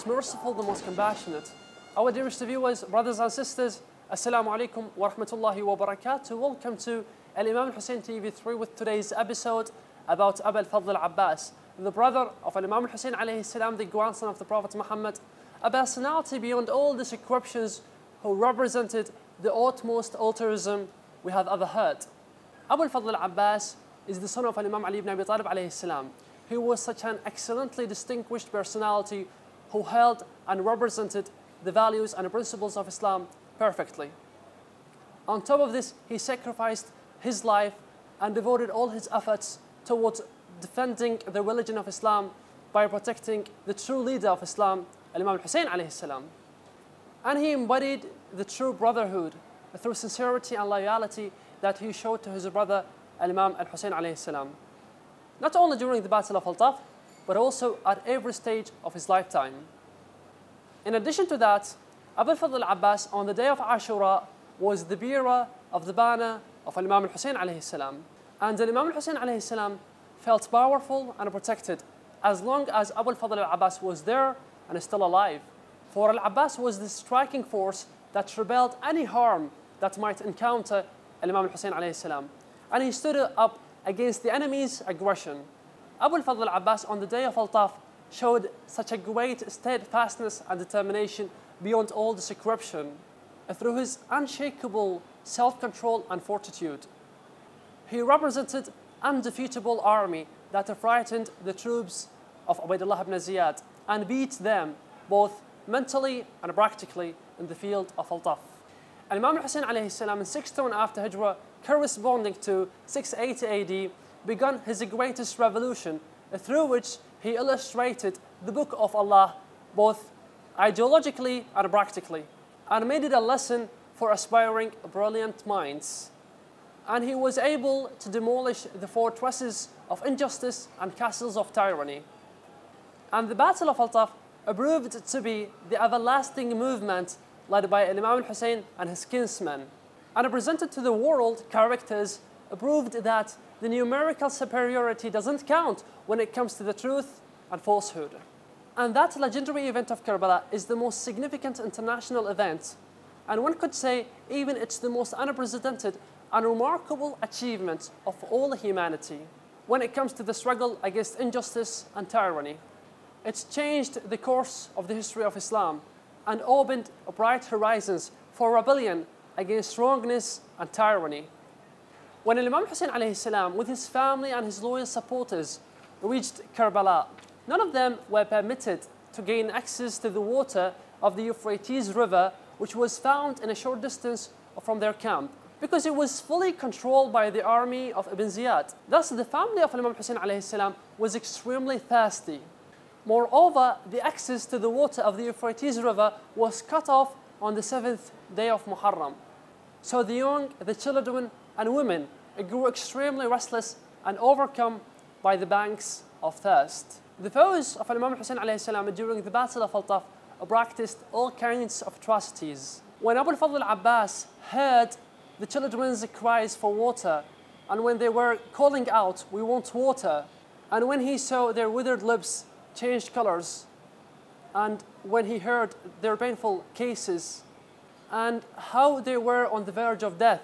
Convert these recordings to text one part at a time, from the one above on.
most merciful, the most compassionate. Our dearest viewers, brothers and sisters, Assalamu alaikum wa rahmatullahi wa barakatuh. Welcome to Al Imam Hussein TV3 with today's episode about Abu al-Fadl al-Abbas, the brother of Al Imam Hussein alayhi salam, the grandson of the Prophet Muhammad, a personality beyond all descriptions who represented the utmost altruism we have ever heard. Abu al-Fadl al-Abbas is the son of Al Imam Ali ibn Abi Talib alayhi salam. He was such an excellently distinguished personality who held and represented the values and principles of Islam perfectly. On top of this, he sacrificed his life and devoted all his efforts towards defending the religion of Islam by protecting the true leader of Islam, Imam Hussein alayhi salam. And he embodied the true brotherhood through sincerity and loyalty that he showed to his brother Imam al Hussein alayhi salam not only during the Battle of Al-Taf, but also at every stage of his lifetime. In addition to that, Abu Fadl al-Abbas on the day of Ashura was the bearer of the banner of Imam al-Hussein alayhi salam. And Imam al-Hussein alayhi salam felt powerful and protected as long as Abu Fadl al-Abbas was there and still alive. For al-Abbas was the striking force that rebelled any harm that might encounter Imam al-Hussein alayhi salam. And he stood up against the enemy's aggression. Abu al-Fadl al-Abbas on the day of Al-Taf showed such a great steadfastness and determination beyond all description through his unshakable self-control and fortitude. He represented an undefeatable army that frightened the troops of Ubaidullah ibn Ziyad and beat them both mentally and practically in the field of Al-Taf. Imam Hussein alayhi salam in 61 after Hijrah corresponding to 680 AD, began his greatest revolution, through which he illustrated the Book of Allah both ideologically and practically, and made it a lesson for aspiring brilliant minds. And he was able to demolish the fortresses of injustice and castles of tyranny. And the Battle of Al-Taf proved to be the everlasting movement led by Imam al-Hussein and his kinsmen and presented to the world characters proved that the numerical superiority doesn't count when it comes to the truth and falsehood. And that legendary event of Karbala is the most significant international event, and one could say even it's the most unprecedented and remarkable achievement of all humanity when it comes to the struggle against injustice and tyranny. It's changed the course of the history of Islam and opened bright horizons for rebellion against wrongness and tyranny. When Imam Hussein alayhi salam, with his family and his loyal supporters, reached Karbala, none of them were permitted to gain access to the water of the Euphrates River, which was found in a short distance from their camp, because it was fully controlled by the army of Ibn Ziyad. Thus, the family of Imam Hussein alayhi salam was extremely thirsty. Moreover, the access to the water of the Euphrates River was cut off on the seventh day of Muharram. So the young, the children, and women grew extremely restless and overcome by the banks of thirst. The foes of Imam Hussein salam during the Battle of Al-Taf practiced all kinds of atrocities. When Abu al-Fadl abbas heard the children's cries for water, and when they were calling out, we want water, and when he saw their withered lips change colors, and when he heard their painful cases, and how they were on the verge of death.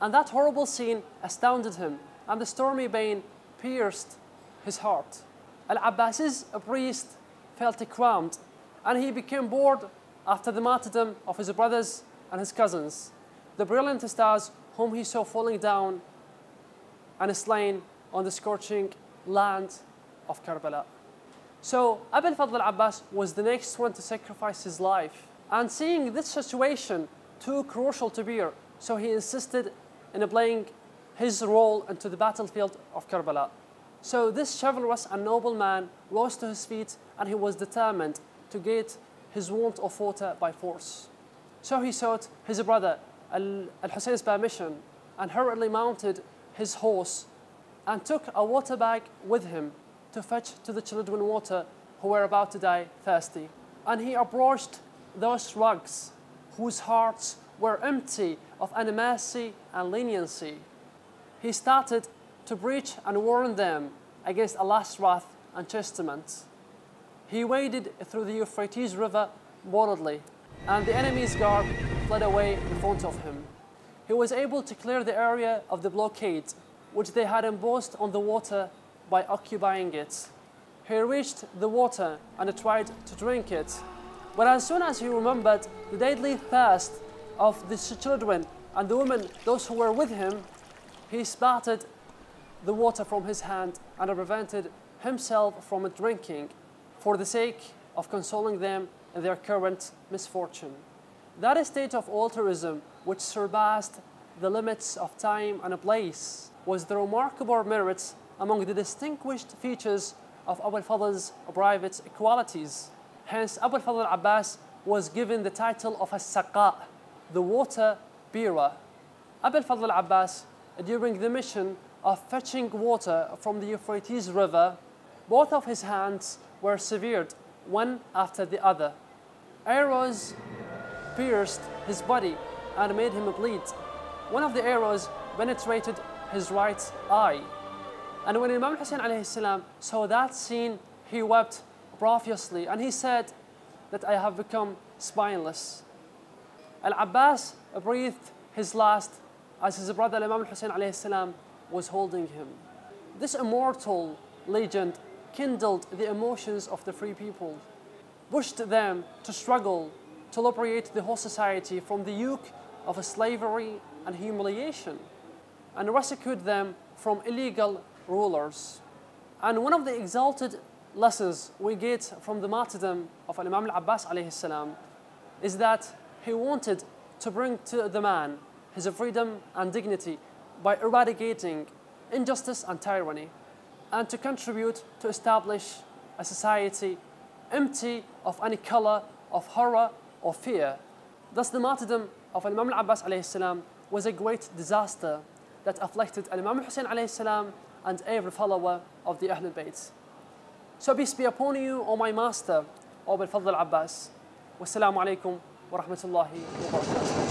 And that horrible scene astounded him, and the stormy pain pierced his heart. Al Abbas's priest felt cramped, and he became bored after the martyrdom of his brothers and his cousins, the brilliant stars whom he saw falling down and slain on the scorching land of Karbala. So Abu al-Fadl al-Abbas was the next one to sacrifice his life. And seeing this situation too crucial to bear, so he insisted in playing his role into the battlefield of Karbala. So this chivalrous and noble man rose to his feet and he was determined to get his want of water by force. So he sought his brother Al-Hussein's permission and hurriedly mounted his horse and took a water bag with him to fetch to the children water who were about to die thirsty. And he approached those rugs whose hearts were empty of animosity and leniency. He started to preach and warn them against Allah's wrath and chastisement. He waded through the Euphrates River boldly, and the enemy's guard fled away in front of him. He was able to clear the area of the blockade, which they had imposed on the water by occupying it. He reached the water and tried to drink it. But as soon as he remembered the deadly thirst of the children and the women, those who were with him, he spattered the water from his hand and prevented himself from drinking for the sake of consoling them in their current misfortune. That state of altruism, which surpassed the limits of time and place, was the remarkable merits among the distinguished features of Abu al-Fadl's private qualities. Hence, Abu al-Fadl Abbas was given the title of As-Saqa, the water bearer. Abu al-Fadl Abbas, during the mission of fetching water from the Euphrates River, both of his hands were severed, one after the other. Arrows pierced his body and made him bleed. One of the arrows penetrated his right eye. And when Imam Hussein saw that scene, he wept profusely and he said that I have become spineless. Al-Abbas breathed his last as his brother Imam Hussein salam was holding him. This immortal legend kindled the emotions of the free people, pushed them to struggle to liberate the whole society from the yoke of slavery and humiliation, and rescued them from illegal rulers. And one of the exalted lessons we get from the martyrdom of Imam al-Abbas is that he wanted to bring to the man his freedom and dignity by eradicating injustice and tyranny and to contribute to establish a society empty of any color of horror or fear. Thus the martyrdom of Imam al-Abbas was a great disaster that afflicted Imam Hussein salam and every follower of the Ahlul Bayt. So peace be upon you, O my master, Abu al-Fadl Abbas. Wassalamu alaikum wa rahmatullahi wa barakatuh.